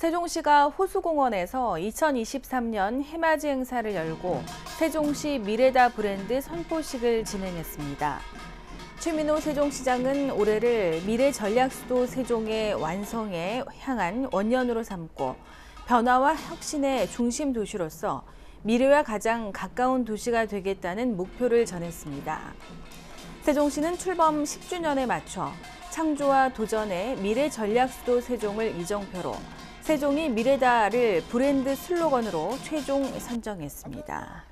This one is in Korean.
세종시가 호수공원에서 2023년 해맞이 행사를 열고 세종시 미래다 브랜드 선포식을 진행했습니다. 최민호 세종시장은 올해를 미래 전략 수도 세종의 완성에 향한 원년으로 삼고 변화와 혁신의 중심 도시로서 미래와 가장 가까운 도시가 되겠다는 목표를 전했습니다. 세종시는 출범 10주년에 맞춰 창조와 도전의 미래 전략 수도 세종을 이정표로 세종이 미래다를 브랜드 슬로건으로 최종 선정했습니다.